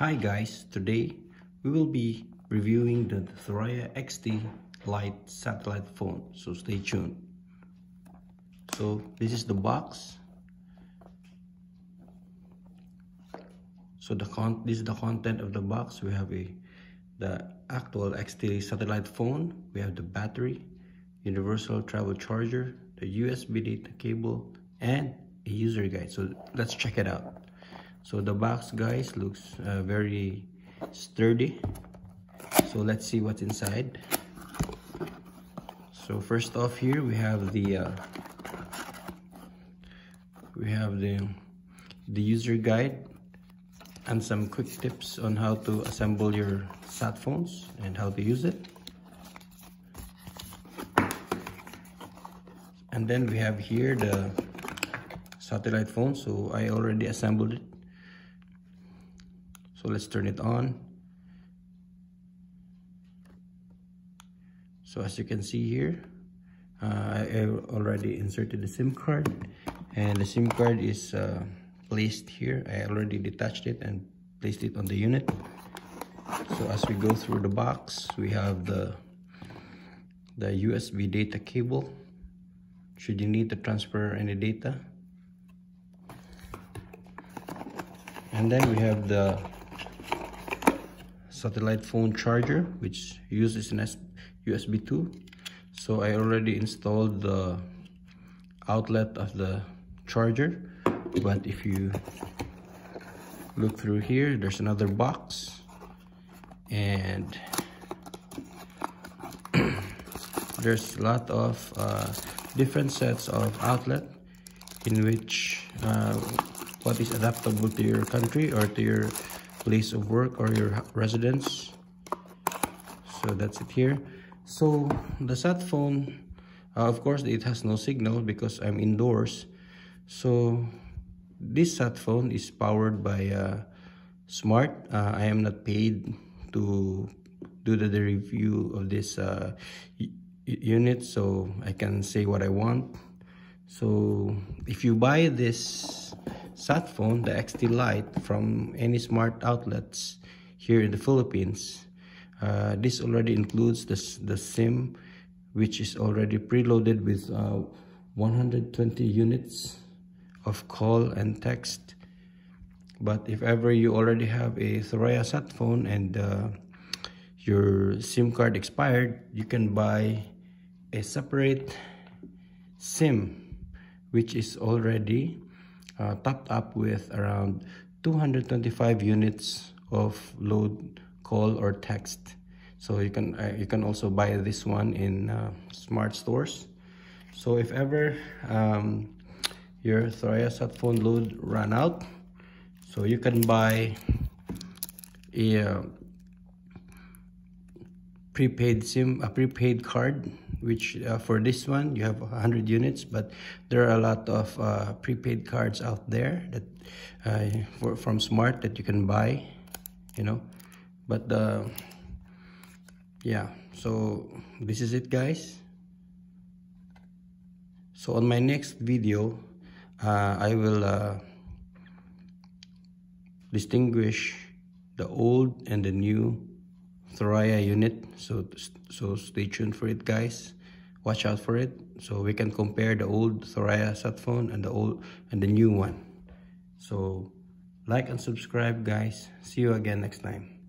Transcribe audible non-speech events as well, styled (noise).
Hi guys, today we will be reviewing the Thuraya XT Lite satellite phone, so stay tuned. So this is the box. So the con this is the content of the box. We have a the actual XT satellite phone, we have the battery, universal travel charger, the USB data cable, and a user guide. So let's check it out so the box guys looks uh, very sturdy. So let's see what's inside. So first off here we have the uh, we have the the user guide and some quick tips on how to assemble your sat phones and how to use it. And then we have here the satellite phone. So I already assembled it so let's turn it on. So as you can see here uh, I already inserted the SIM card and the SIM card is uh, placed here. I already detached it and placed it on the unit. So as we go through the box we have the the USB data cable. Should you need to transfer any data. And then we have the satellite phone charger which uses an USB 2 so I already installed the outlet of the charger but if you look through here there's another box and (clears throat) there's a lot of uh, different sets of outlet in which uh, what is adaptable to your country or to your place of work or your residence. So that's it here. So the sat phone uh, of course it has no signal because i'm indoors. So this sat phone is powered by uh, smart. Uh, i am not paid to do the, the review of this uh, unit so i can say what i want. So if you buy this sat phone, the XT Lite from any smart outlets here in the Philippines, uh, this already includes the, the SIM which is already preloaded with uh, 120 units of call and text. But if ever you already have a Thuraya sat phone and uh, your SIM card expired, you can buy a separate SIM which is already uh, topped up with around 225 units of load call or text. So you can uh, you can also buy this one in uh, smart stores. So if ever um, your Thuraya sat phone load run out so you can buy a prepaid sim a prepaid card which uh, for this one you have 100 units but there are a lot of uh, prepaid cards out there that uh, for, from smart that you can buy you know. But uh, yeah so this is it guys. So on my next video uh, I will uh, distinguish the old and the new Thuraya unit. So so stay tuned for it guys. Watch out for it. So we can compare the old Thuraya sat phone and the old and the new one. So like and subscribe guys. See you again next time